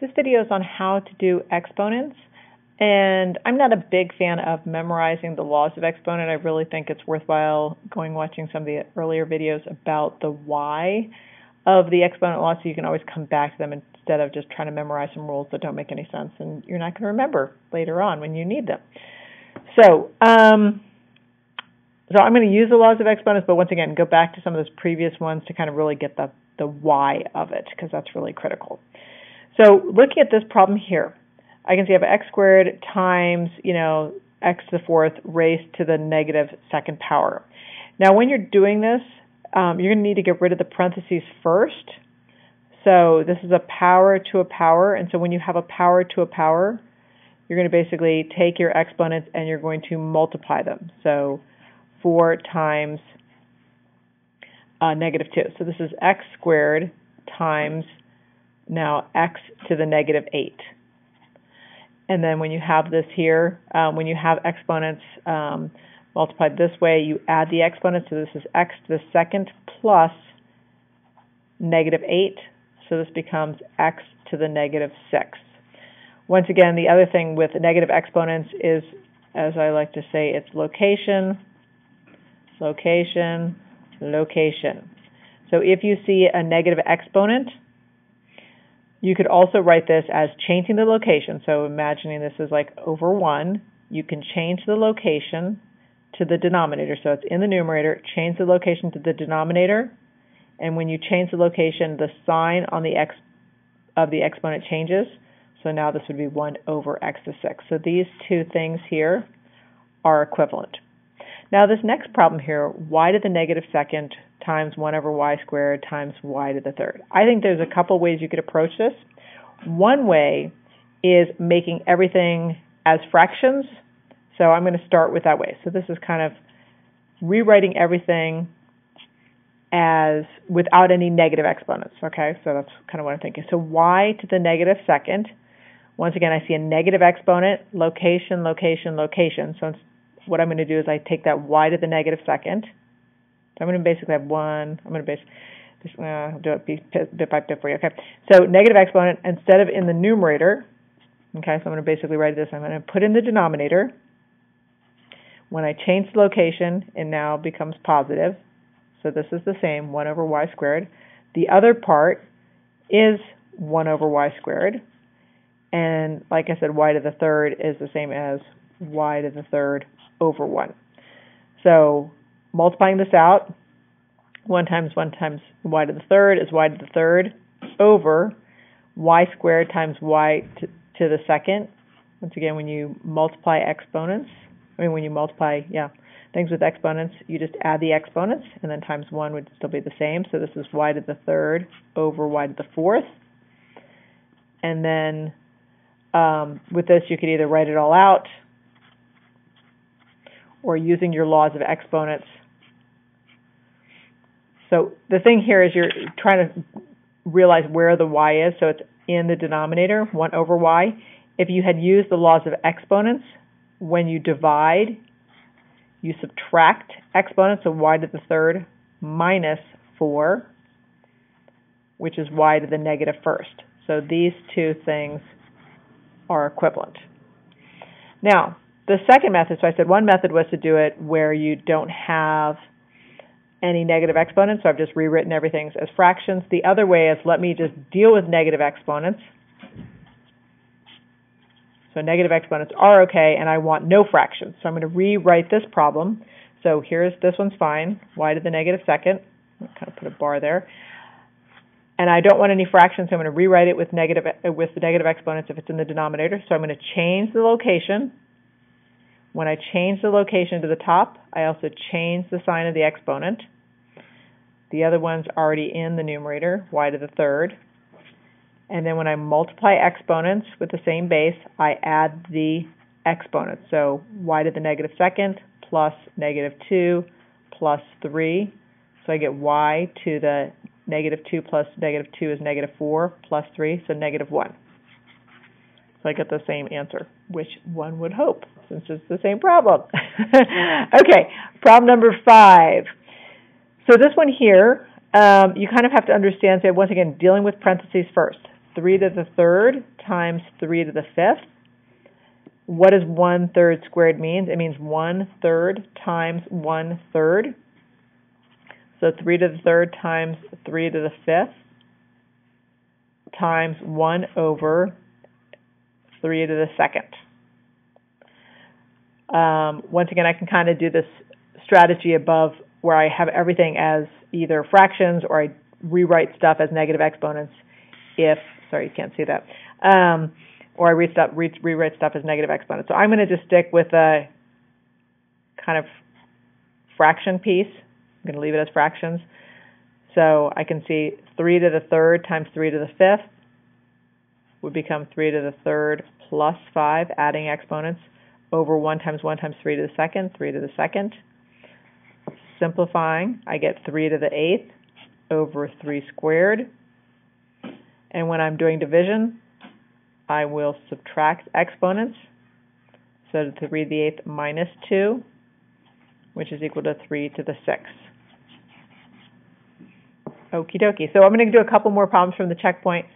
This video is on how to do exponents. And I'm not a big fan of memorizing the laws of exponent. I really think it's worthwhile going watching some of the earlier videos about the why of the exponent law so you can always come back to them instead of just trying to memorize some rules that don't make any sense and you're not going to remember later on when you need them. So, um, so I'm going to use the laws of exponents, but once again, go back to some of those previous ones to kind of really get the, the why of it because that's really critical. So looking at this problem here, I can see I have x squared times, you know, x to the fourth raised to the negative second power. Now when you're doing this, um, you're going to need to get rid of the parentheses first. So this is a power to a power, and so when you have a power to a power, you're going to basically take your exponents and you're going to multiply them. So 4 times uh, negative 2. So this is x squared times now x to the negative 8. And then when you have this here, um, when you have exponents um, multiplied this way, you add the exponents. So this is x to the second plus negative 8. So this becomes x to the negative 6. Once again, the other thing with negative exponents is, as I like to say, it's location, location, location. So if you see a negative exponent, you could also write this as changing the location. So imagining this is like over 1, you can change the location to the denominator. So it's in the numerator, change the location to the denominator, and when you change the location, the sign on the x of the exponent changes. So now this would be 1 over x to 6. So these two things here are equivalent. Now this next problem here, y to the negative second times 1 over y squared times y to the third. I think there's a couple ways you could approach this. One way is making everything as fractions. So I'm going to start with that way. So this is kind of rewriting everything as without any negative exponents. Okay, so that's kind of what I'm thinking. So y to the negative second. Once again, I see a negative exponent, location, location, location. So what I'm going to do is I take that y to the negative second. So I'm going to basically have one. I'm going to just, uh, do it bit by bit for you. Okay. So negative exponent instead of in the numerator. Okay. So I'm going to basically write this. I'm going to put in the denominator. When I change the location, it now becomes positive. So this is the same, 1 over y squared. The other part is 1 over y squared. And like I said, y to the third is the same as y to the third over 1. So multiplying this out, 1 times 1 times y to the third is y to the third over y squared times y to, to the second. Once again, when you multiply exponents, I mean, when you multiply, yeah, things with exponents, you just add the exponents, and then times 1 would still be the same. So this is y to the third over y to the fourth. And then um, with this, you could either write it all out or using your laws of exponents. So the thing here is you're trying to realize where the y is. So it's in the denominator, 1 over y. If you had used the laws of exponents, when you divide, you subtract exponents of y to the third minus 4, which is y to the negative first. So these two things are equivalent. Now, the second method, so I said one method was to do it where you don't have any negative exponents, so I've just rewritten everything as fractions. The other way is let me just deal with negative exponents. So negative exponents are okay, and I want no fractions. So I'm going to rewrite this problem. So here's, this one's fine, y to the negative second. I'll kind of put a bar there. And I don't want any fractions, so I'm going to rewrite it with negative with the negative exponents if it's in the denominator. So I'm going to change the location when I change the location to the top, I also change the sign of the exponent. The other one's already in the numerator, y to the third. And then when I multiply exponents with the same base, I add the exponents. So y to the negative second plus negative 2 plus 3. So I get y to the negative 2 plus negative 2 is negative 4 plus 3, so negative 1. So I get the same answer, which one would hope, since it's the same problem. okay, problem number five. So this one here, um, you kind of have to understand, say, once again, dealing with parentheses first. 3 to the third times 3 to the fifth. What does 1 third squared mean? It means 1 third times 1 third. So 3 to the third times 3 to the fifth times 1 over 3 to the second. Um, once again, I can kind of do this strategy above where I have everything as either fractions or I rewrite stuff as negative exponents if, sorry, you can't see that, um, or I re rewrite stuff as negative exponents. So I'm going to just stick with a kind of fraction piece. I'm going to leave it as fractions. So I can see 3 to the third times 3 to the fifth would become 3 to the third plus 5, adding exponents, over 1 times 1 times 3 to the second, 3 to the second. Simplifying, I get 3 to the eighth over 3 squared. And when I'm doing division, I will subtract exponents. So 3 to the eighth minus 2, which is equal to 3 to the sixth. Okie dokie. So I'm going to do a couple more problems from the checkpoint.